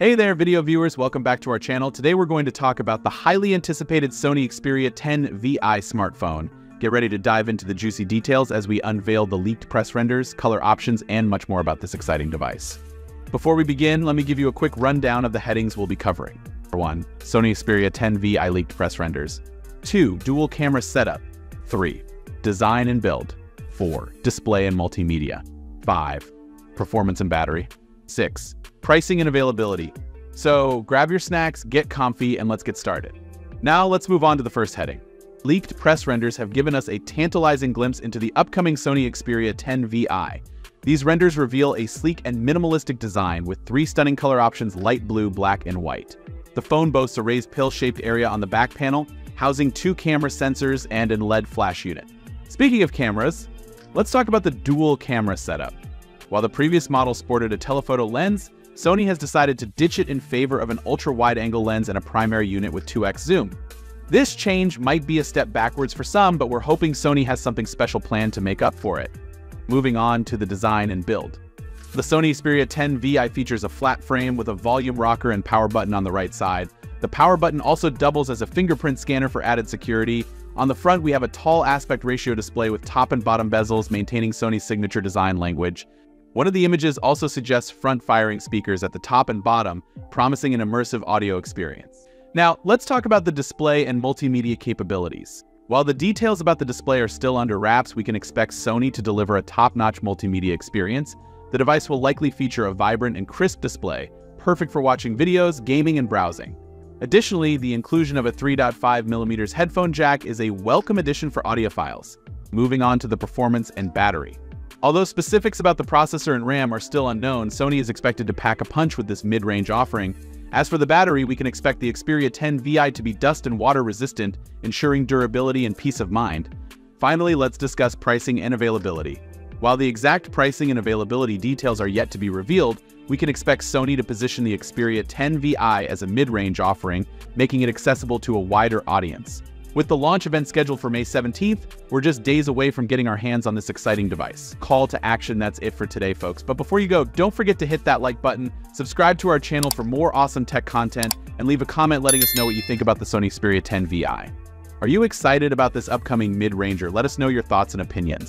Hey there, video viewers. Welcome back to our channel. Today we're going to talk about the highly anticipated Sony Xperia 10 VI smartphone. Get ready to dive into the juicy details as we unveil the leaked press renders, color options, and much more about this exciting device. Before we begin, let me give you a quick rundown of the headings we'll be covering. 1. Sony Xperia 10 VI leaked press renders. 2. Dual camera setup. 3. Design and build. 4. Display and multimedia. 5. Performance and battery. 6 pricing and availability. So grab your snacks, get comfy, and let's get started. Now let's move on to the first heading. Leaked press renders have given us a tantalizing glimpse into the upcoming Sony Xperia 10 VI. These renders reveal a sleek and minimalistic design with three stunning color options light blue, black, and white. The phone boasts a raised pill-shaped area on the back panel, housing two camera sensors and an LED flash unit. Speaking of cameras, let's talk about the dual camera setup. While the previous model sported a telephoto lens, Sony has decided to ditch it in favor of an ultra-wide-angle lens and a primary unit with 2x zoom. This change might be a step backwards for some, but we're hoping Sony has something special planned to make up for it. Moving on to the design and build. The Sony Xperia 10 VI features a flat frame with a volume rocker and power button on the right side. The power button also doubles as a fingerprint scanner for added security. On the front, we have a tall aspect ratio display with top and bottom bezels maintaining Sony's signature design language. One of the images also suggests front-firing speakers at the top and bottom, promising an immersive audio experience. Now, let's talk about the display and multimedia capabilities. While the details about the display are still under wraps, we can expect Sony to deliver a top-notch multimedia experience. The device will likely feature a vibrant and crisp display, perfect for watching videos, gaming, and browsing. Additionally, the inclusion of a 3.5mm headphone jack is a welcome addition for audiophiles. Moving on to the performance and battery. Although specifics about the processor and RAM are still unknown, Sony is expected to pack a punch with this mid-range offering. As for the battery, we can expect the Xperia 10 VI to be dust and water resistant, ensuring durability and peace of mind. Finally, let's discuss pricing and availability. While the exact pricing and availability details are yet to be revealed, we can expect Sony to position the Xperia 10 VI as a mid-range offering, making it accessible to a wider audience. With the launch event scheduled for May 17th, we're just days away from getting our hands on this exciting device. Call to action, that's it for today, folks. But before you go, don't forget to hit that like button, subscribe to our channel for more awesome tech content, and leave a comment letting us know what you think about the Sony Xperia 10 VI. Are you excited about this upcoming mid-ranger? Let us know your thoughts and opinions.